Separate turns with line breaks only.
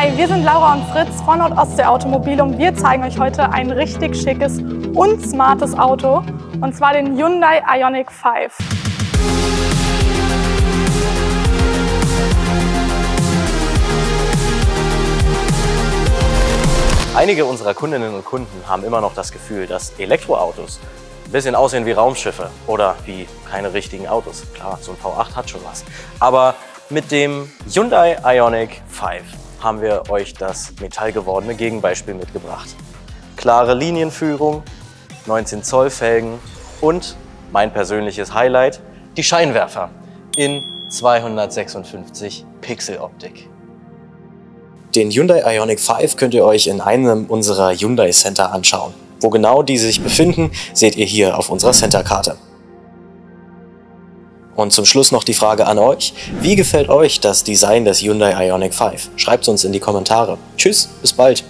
Wir sind Laura und Fritz von Nordostsee Automobil und wir zeigen euch heute ein richtig schickes und smartes Auto und zwar den Hyundai Ioniq 5.
Einige unserer Kundinnen und Kunden haben immer noch das Gefühl, dass Elektroautos ein bisschen aussehen wie Raumschiffe oder wie keine richtigen Autos. Klar, so ein V8 hat schon was. Aber mit dem Hyundai Ioniq 5 haben wir euch das metallgewordene Gegenbeispiel mitgebracht. Klare Linienführung, 19 Zoll Felgen und mein persönliches Highlight, die Scheinwerfer in 256 Pixel Optik. Den Hyundai Ioniq 5 könnt ihr euch in einem unserer Hyundai Center anschauen. Wo genau diese sich befinden, seht ihr hier auf unserer Centerkarte. Und zum Schluss noch die Frage an euch. Wie gefällt euch das Design des Hyundai Ioniq 5? Schreibt es uns in die Kommentare. Tschüss, bis bald.